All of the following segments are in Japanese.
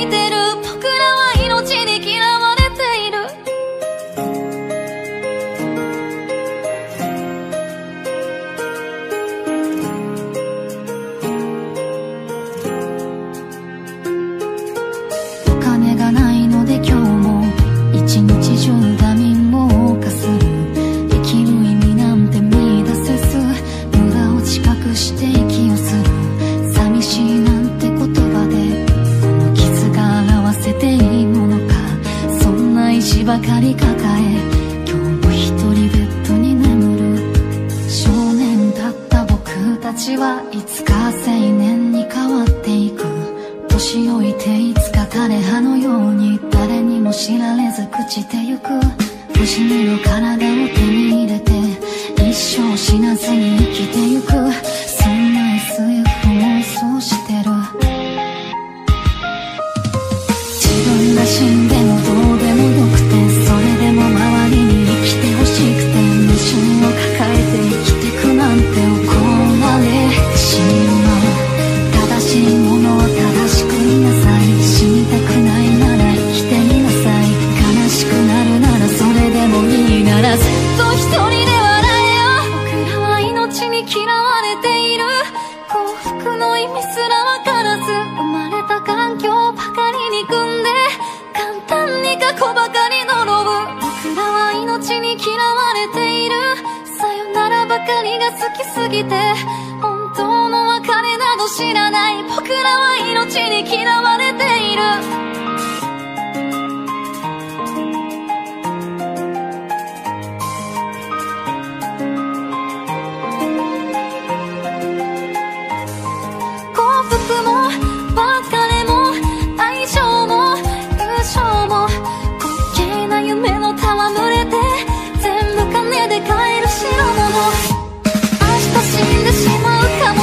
全て無駄になるかも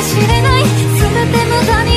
しれない。さも祈るも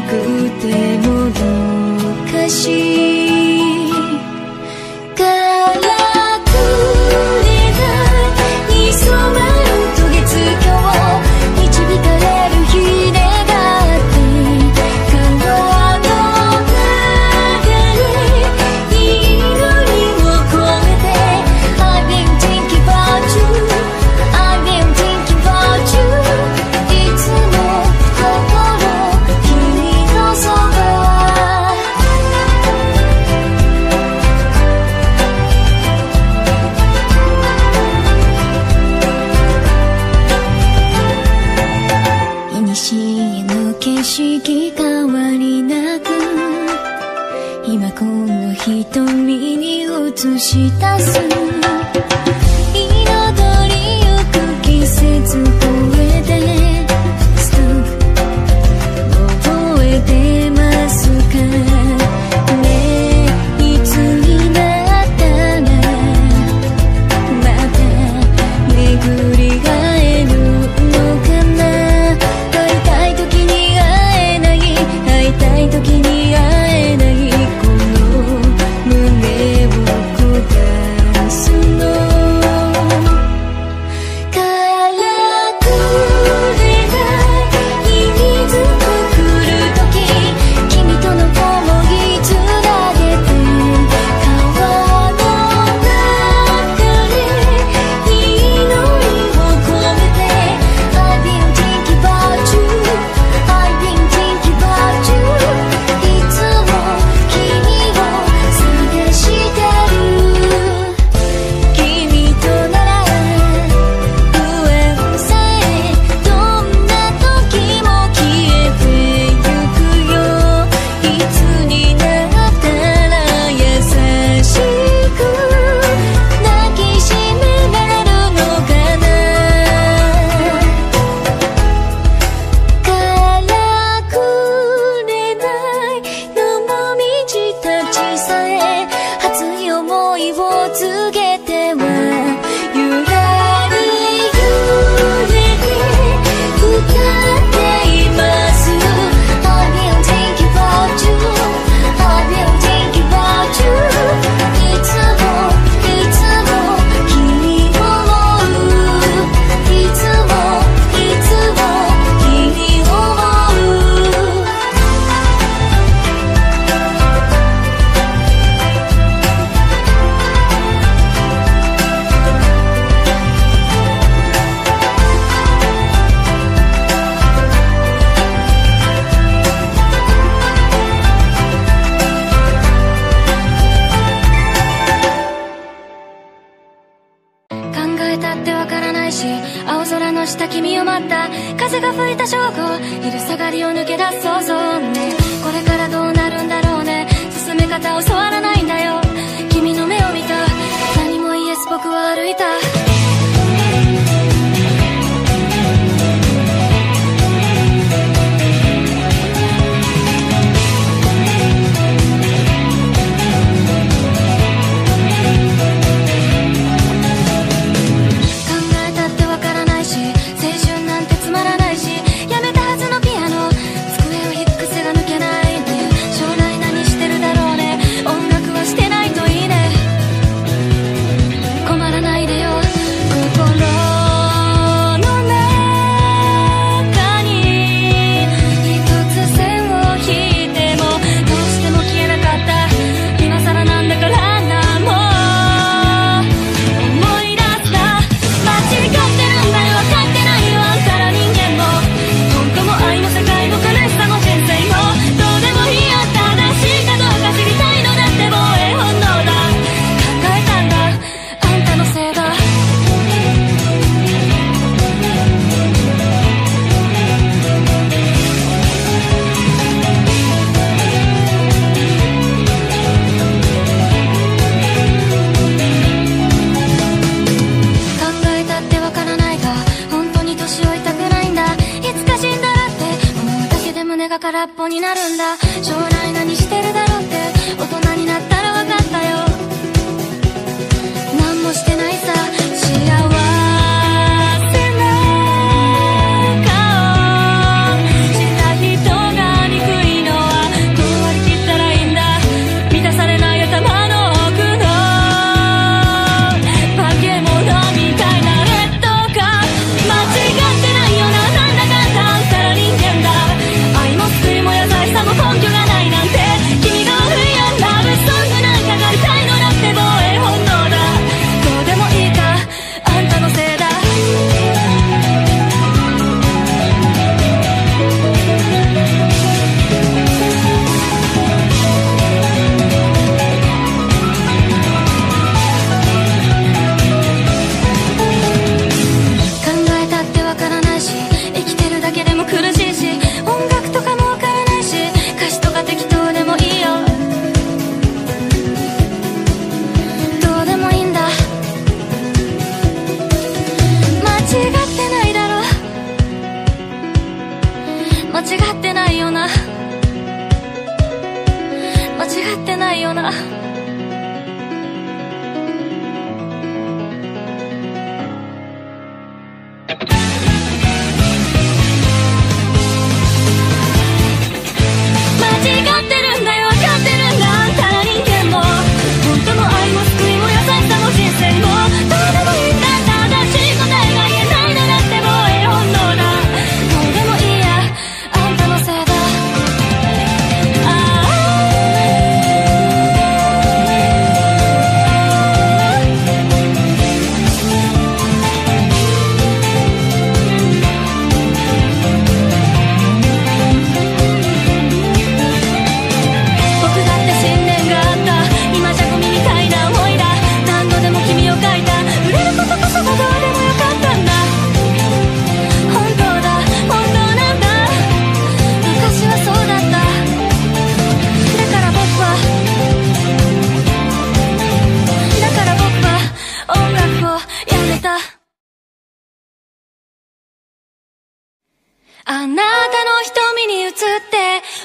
くてもどうかしい映し出すした君を待った風が吹いた正午昼下がりを抜け出そうぞね。これからどうなるんだろうね。進め方教わらないんだよ。君の目を見た。何も言えず僕は歩いた。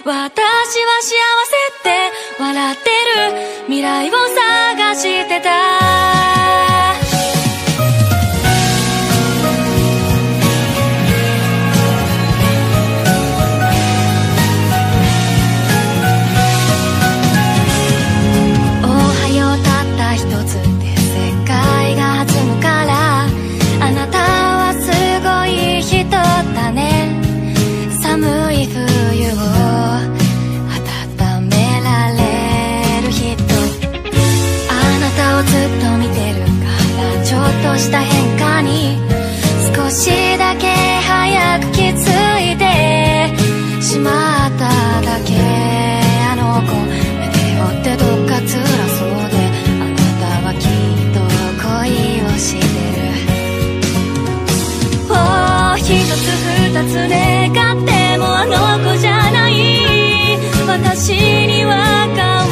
私は幸せって笑ってる。未来をっどっか辛そうであなたはきっと恋をしてる。もう一つ二つ願ってもあの子じゃない。私には変わ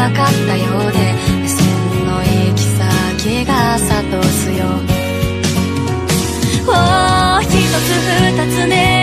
なかったようで目線の行き先が諭すよ、oh, 一つ二つね。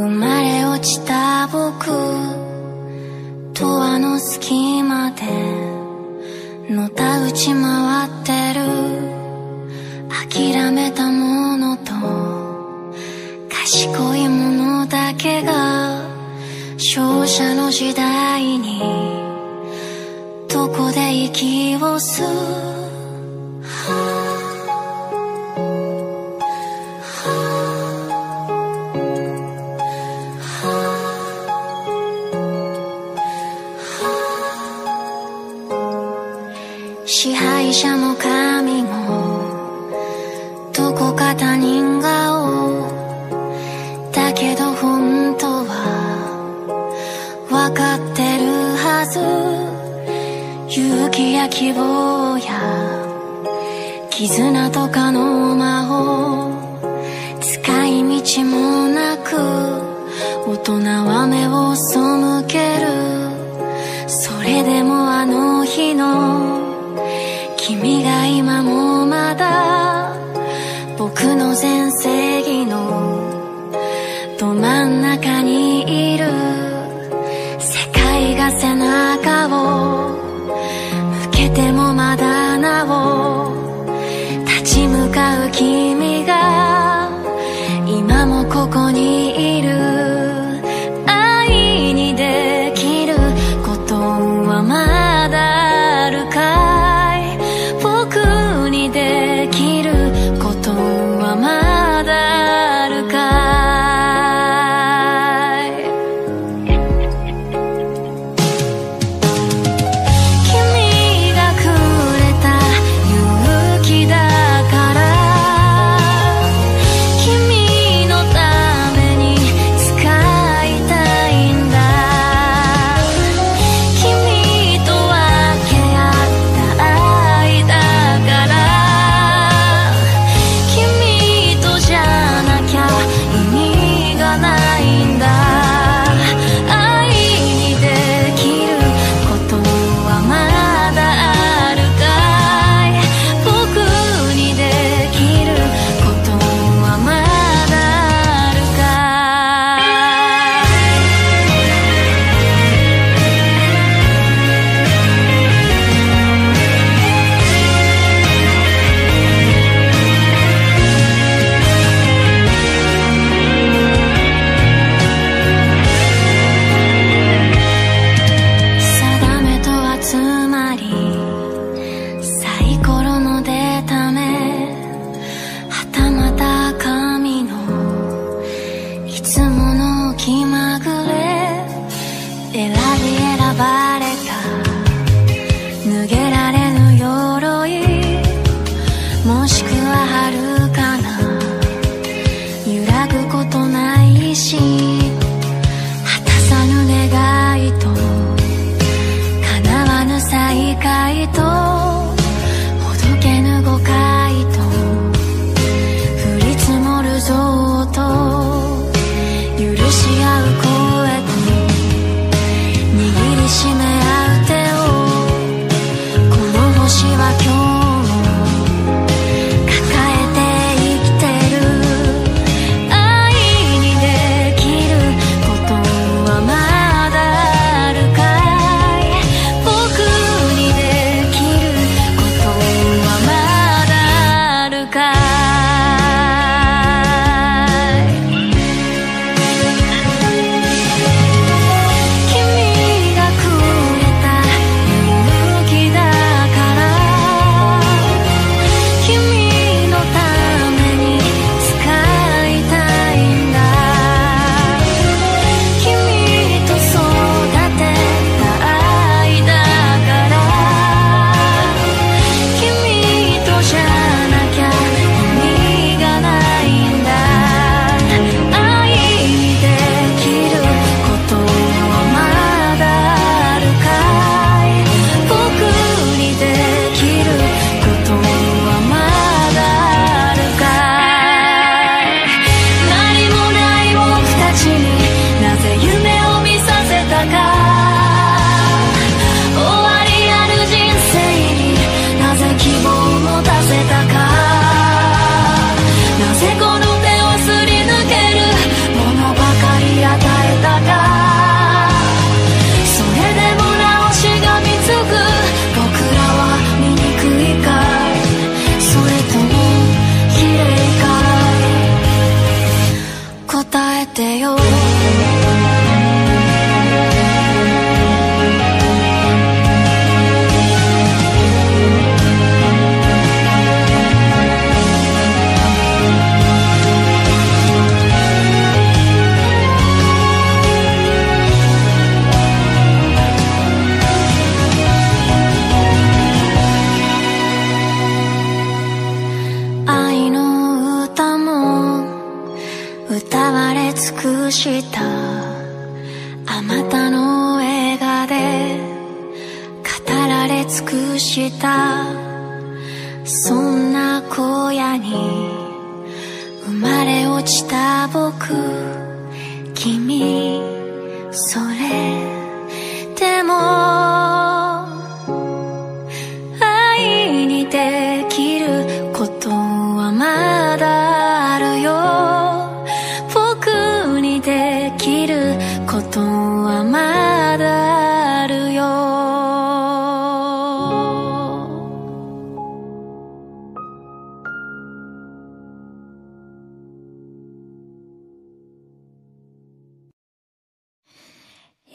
生まれ落ちた僕とあの隙間でのたうち回ってる。諦めたものと賢いものだけが勝者の時代にどこで息を吸う。や希望や。絆とかの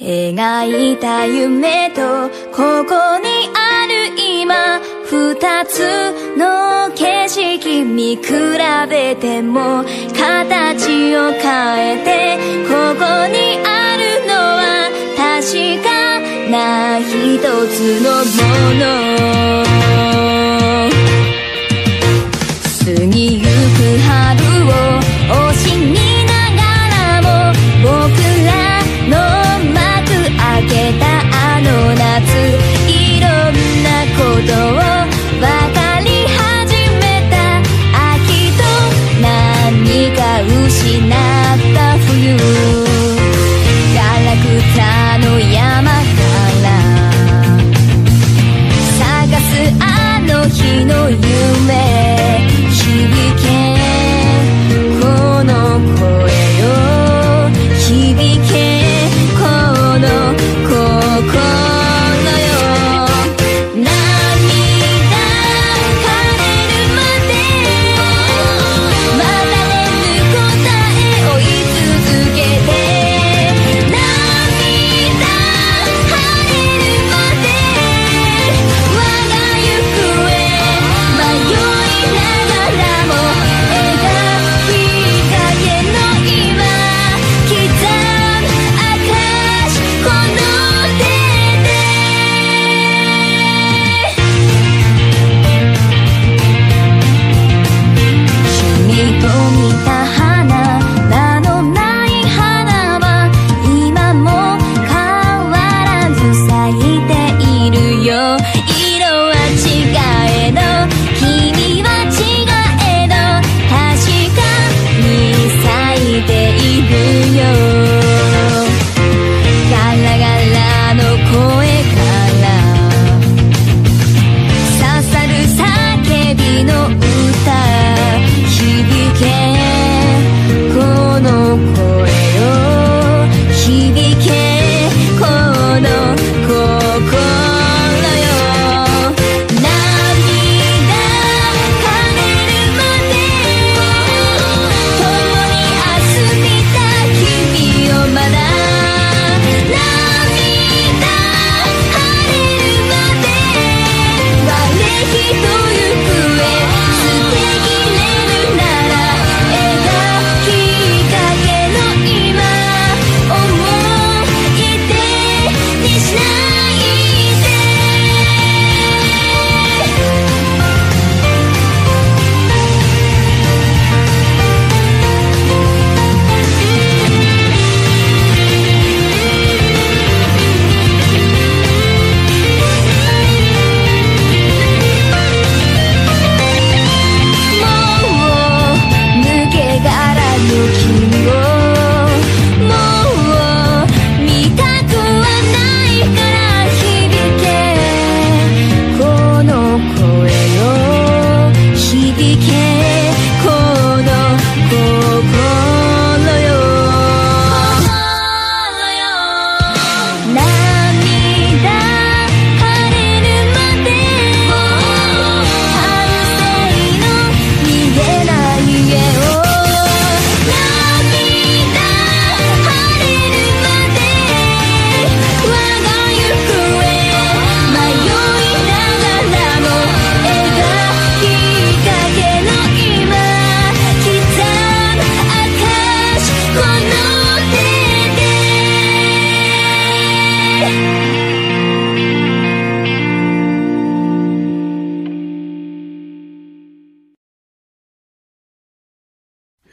描いた夢とここにある今二つの景色見比べても形を変えてここにあるのは確かな一つのもの。過ぎゆく春を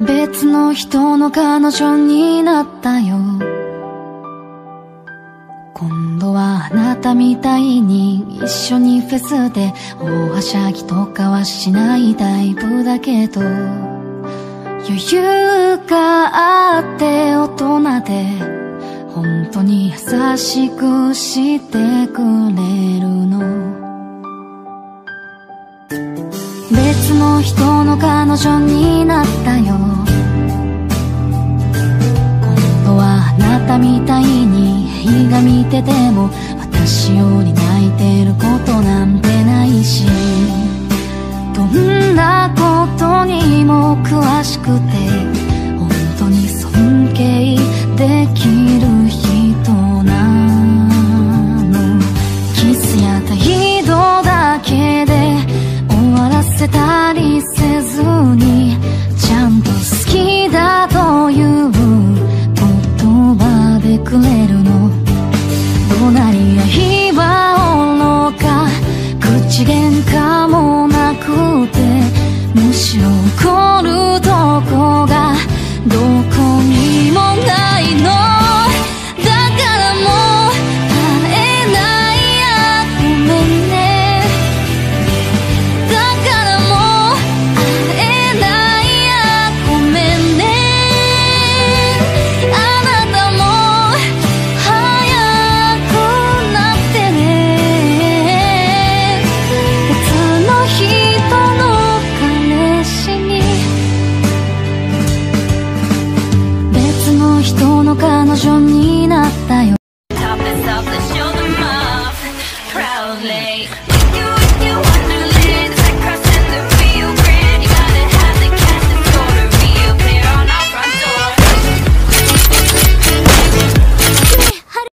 別の人の彼女になったよ。今度はあなたみたいに一緒にフェスで大はしゃぎとかはしないタイプだけど余裕があって大人で本当に優しくしてくれるの。別の人の彼女になったよ。今度はあなたみたいに映画見てても私より泣いてることなんてないし。どんなことにも詳しくて二人